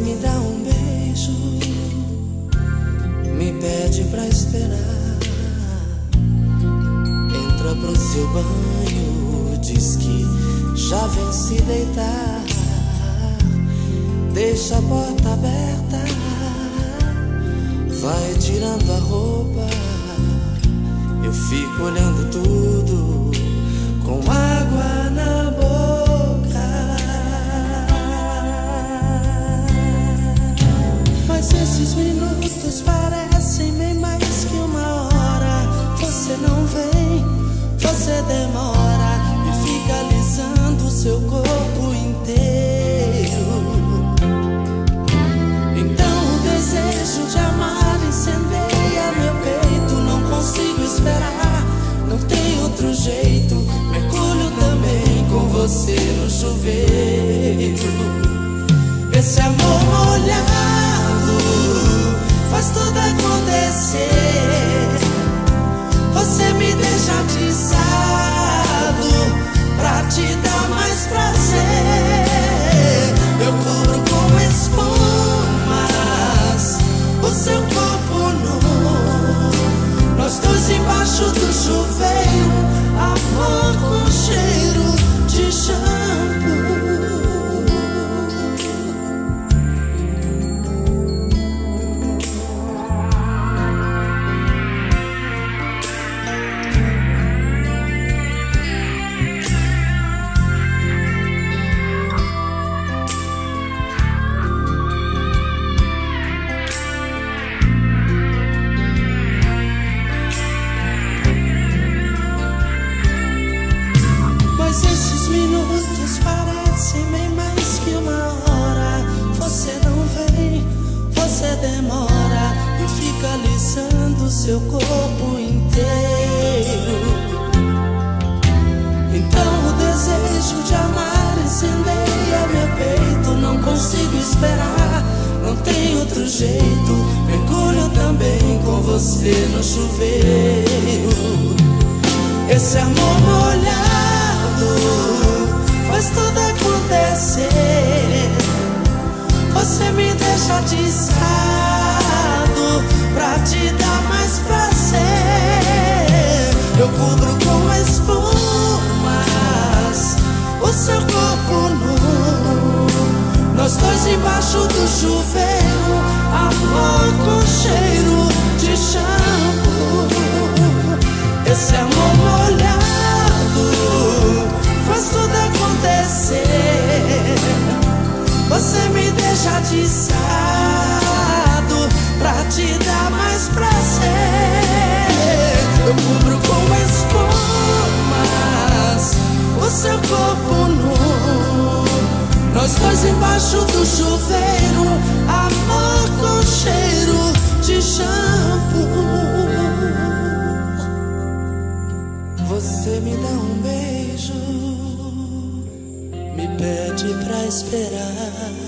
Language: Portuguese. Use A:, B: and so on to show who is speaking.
A: Me dá um beijo, me pede pra esperar. Entra pro seu banho, diz que já vem se deitar. Deixa a porta aberta, vai tirando a roupa. Eu fico olhando tudo você demora e fica alisando o seu corpo inteiro. Então o desejo de amar incendeia meu peito. Não consigo esperar, não tem outro jeito. Mergulho também com você no chuveiro. Esse amor molhado seu corpo inteiro. Então o desejo de amar incendeia meu peito. Não consigo esperar, não tem outro jeito. Mergulho também com você no chuveiro. Esse amor molhado Eu cubro com espumas o seu corpo nu. Nós dois embaixo do chuveiro, amor com cheiro de shampoo. Esse amor molhado faz tudo acontecer. Você me deixa atiçado pra te dar mais prazer. Eu dois embaixo do chuveiro, amor com cheiro de shampoo. Você me dá um beijo, me pede pra esperar.